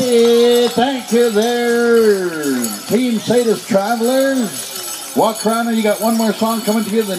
Hey, thank you there, Team Satis Travelers. Walk around, you got one more song coming to you. The